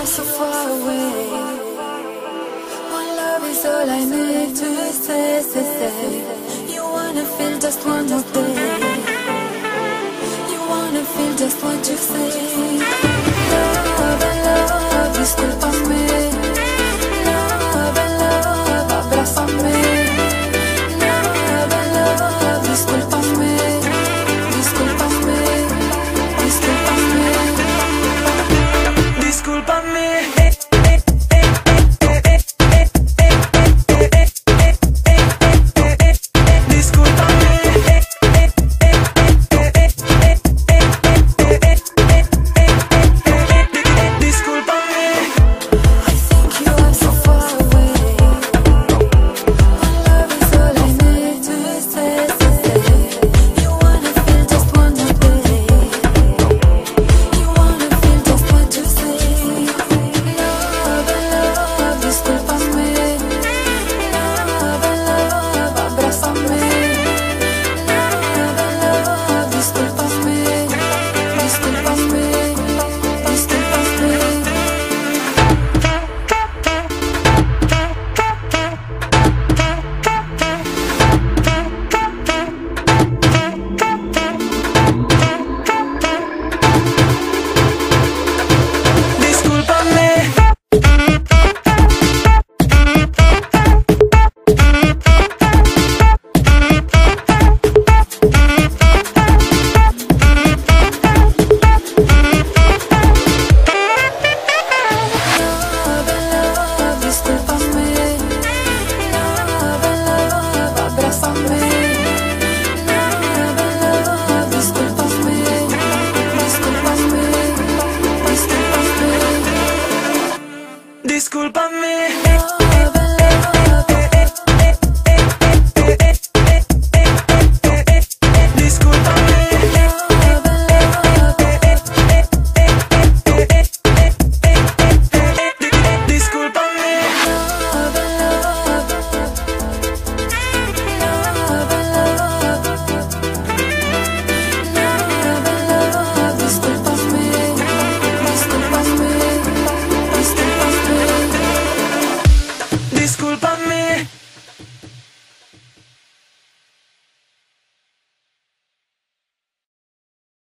so far away. One love is all I need to say, say, say. You wanna feel just one more day. You wanna feel just what you say. discúlpame.